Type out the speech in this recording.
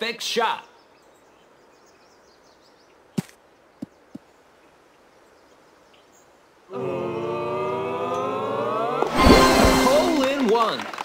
perfect shot. Hole in one.